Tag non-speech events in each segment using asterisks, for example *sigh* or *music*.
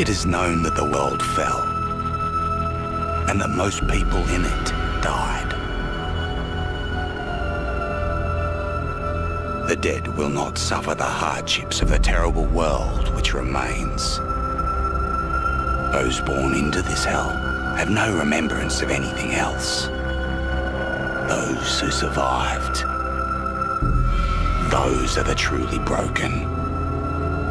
It is known that the world fell, and that most people in it died. The dead will not suffer the hardships of the terrible world which remains. Those born into this hell have no remembrance of anything else. Those who survived, those are the truly broken,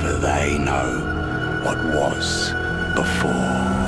for they know what was before.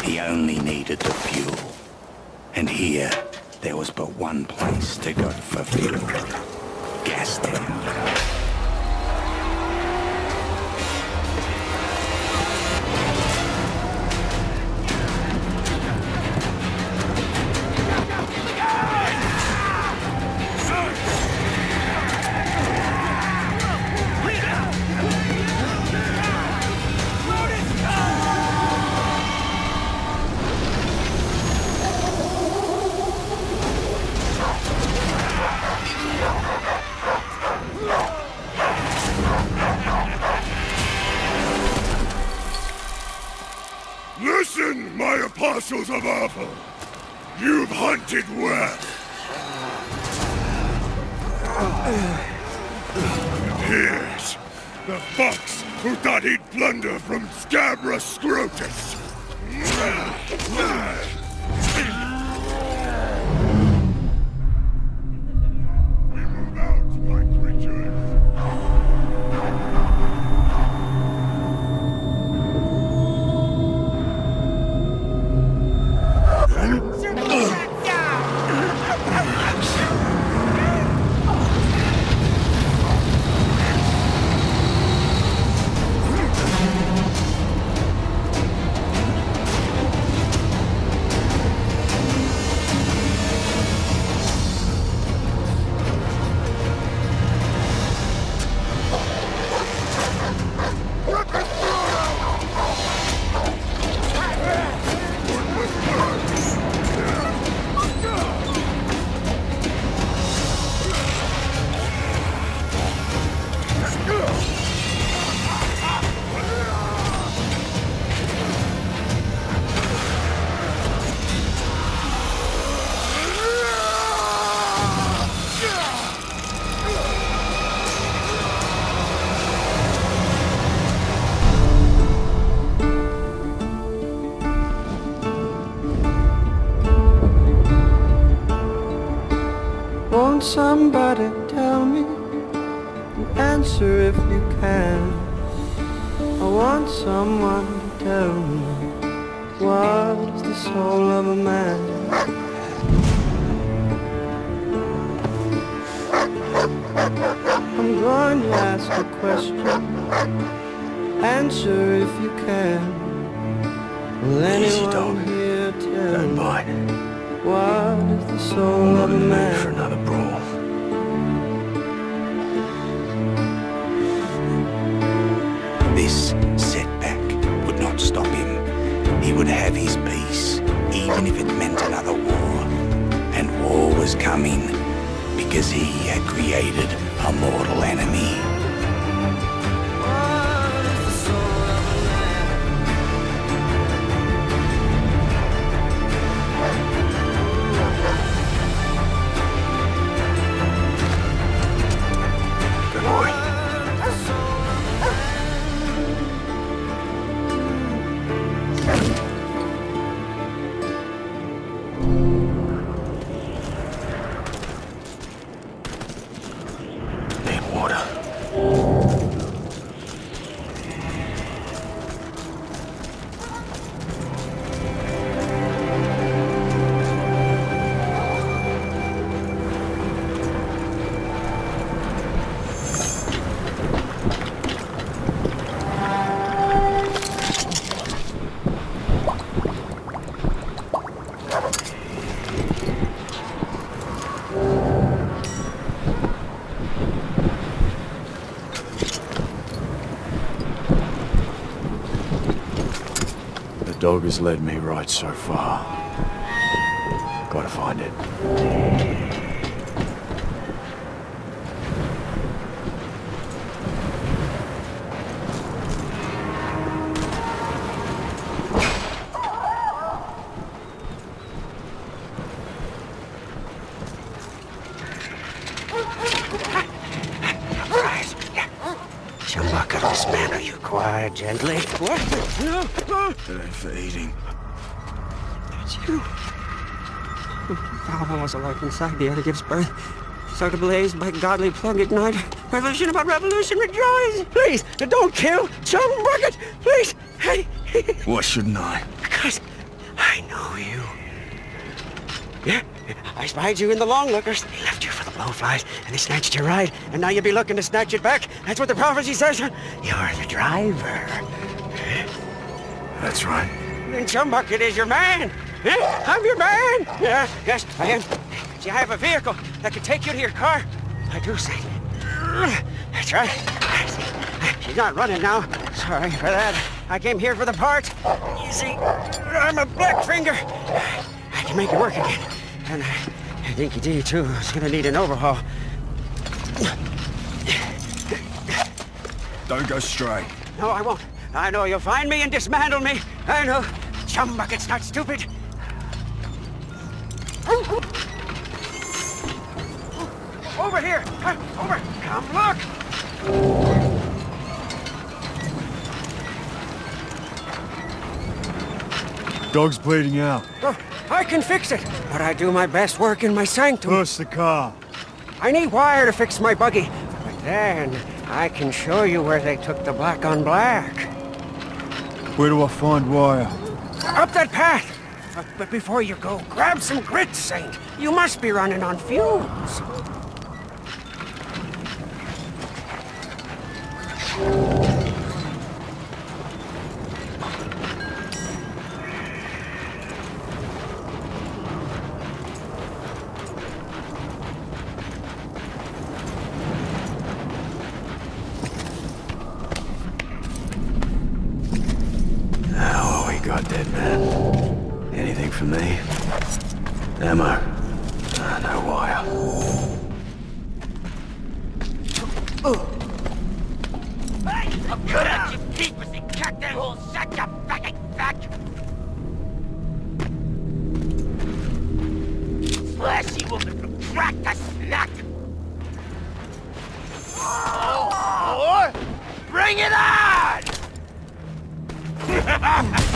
He only needed the fuel. And here, there was but one place to go for fuel. Gastown. Listen, of Alpha! You've hunted well! Here's the fox who thought he'd plunder from Scabrous Scrotus! Won't somebody tell me an answer if you can? I want someone to tell me what is the soul of a man? I'm going to ask a question. Answer if you can. Will Easy, anyone dog. here tell Don't me bite. what is the soul of a in the mood man? Was coming because he had created a mortal enemy. Dog has led me right so far. Gotta find it. Rise. Chumbucket, dismantle you quiet, gently. What? No, It ain't for eating. It's you. Power was alive inside the other gives birth. Start ablaze by godly plug ignite. Revolution about revolution, rejoice! Please, don't kill Chumbucket! Please! Hey! *laughs* Why shouldn't I? Because I know you. Yeah, I spied you in the long lookers. They left you for the blowflies, and they snatched your ride, and now you'll be looking to snatch it back. That's what the prophecy says. You're the driver. That's right. And Chumbucket is your man. Yeah, I'm your man. Yeah, yes, I am. See, I have a vehicle that can take you to your car. I do see. That's right. She's not running now. Sorry for that. I came here for the parts. You see, I'm a black finger. I can make it work again. And I think you do too. It's gonna need an overhaul. Don't go straight. No, I won't. I know you'll find me and dismantle me. I know. Chumbucket's not stupid. Over here! Over! Come look! Dog's bleeding out. Oh, I can fix it, but I do my best work in my sanctum. Push the car. I need wire to fix my buggy, but then I can show you where they took the black on black. Where do I find wire? Up that path! But, before you go, grab some grit, Saint. You must be running on fumes. Anything for me? Ammo? Ah, no wire. I'm good at you keepers and cut that whole sack up back woman from snack. Oh, bring it on! *laughs*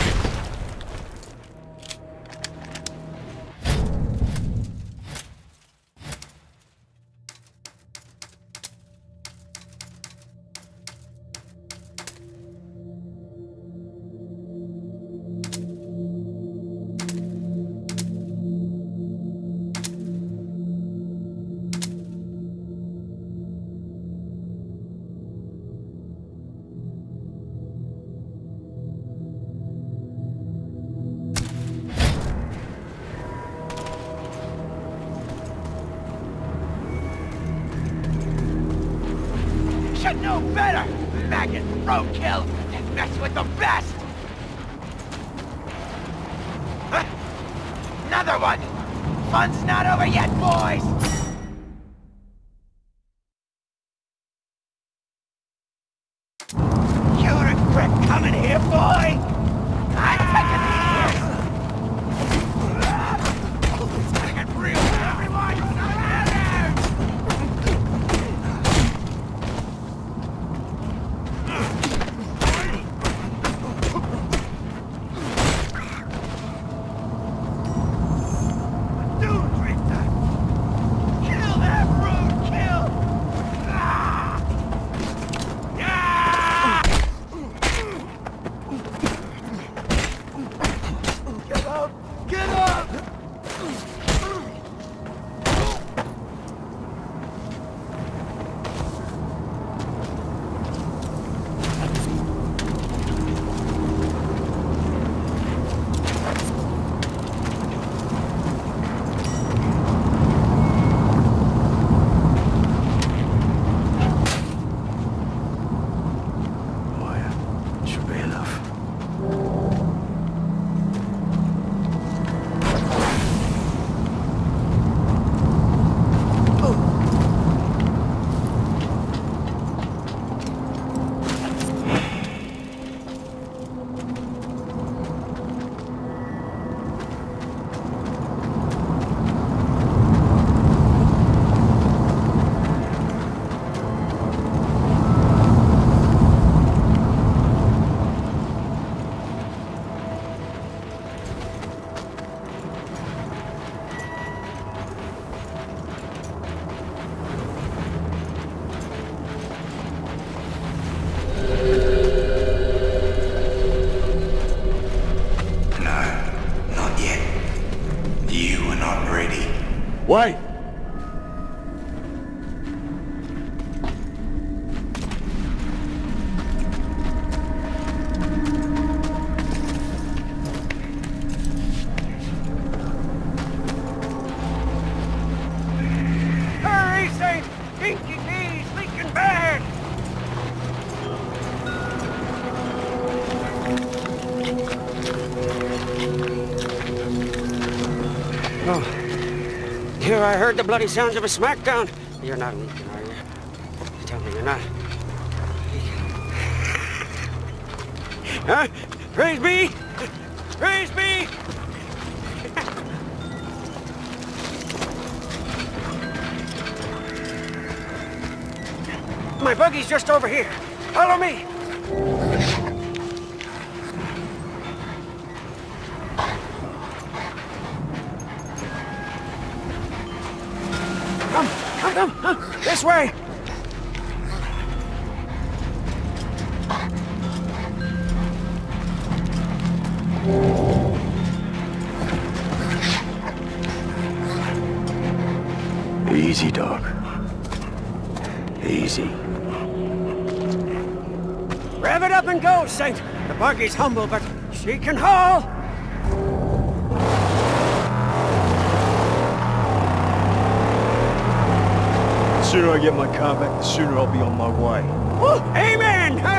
better! Maggot, roadkill, and mess with the best! Huh? Another one! Fun's not over yet, boys! Get up! Wait! Heard the bloody sounds of a smackdown. You're not leaking, are you? Tell me you're not. Huh? Praise be! Praise be! *laughs* My buggy's just over here. Follow me. Easy, dog. Easy. Rev it up and go, Saint. The buggy's humble, but she can haul. The sooner I get my car back, the sooner I'll be on my way. Woo, amen!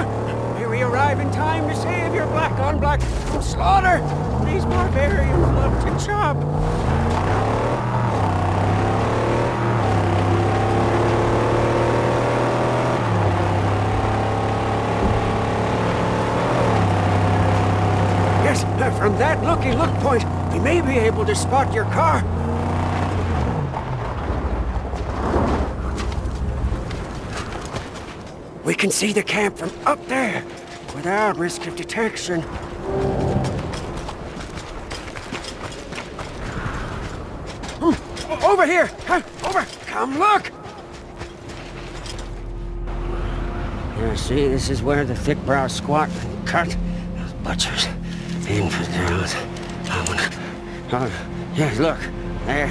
Arrive in time to save your black on black from slaughter. These barbarians love to chop. Yes, uh, from that looky look point, we may be able to spot your car. We can see the camp from up there without risk of detection. Over here! Over! Come look! Yeah, see, this is where the thick brow squat cut. Those butchers. Infidels. I wanna... Oh, yeah, look. There.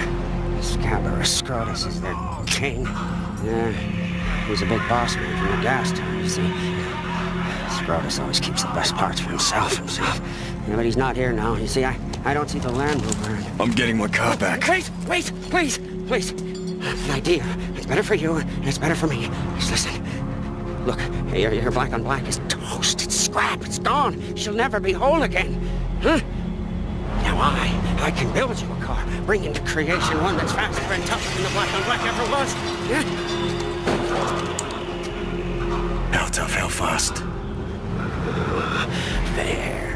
Scabrous Scrotus is their king. Yeah, he's a big boss man from the gas town, you see. Scrotus always keeps the best parts for himself, himself. Yeah, but he's not here now. You see, I, I don't see the Land Rover. I'm getting my car back. Wait, wait, please, please. An idea. It's better for you, and it's better for me. Just listen. Look, your, your black on black is toast. It's scrap. It's gone. She'll never be whole again. Huh? Now I I can build you a car, bring into creation one that's faster and tougher than the black on black ever was. Yeah? How tough, how fast? Very.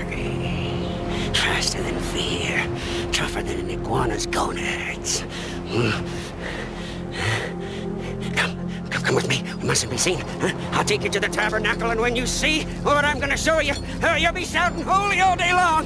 Faster than fear. Tougher than an iguana's gonads. Come, come, come with me. We mustn't be seen. I'll take you to the tabernacle, and when you see what I'm to show you, uh, you'll be shouting holy all day long.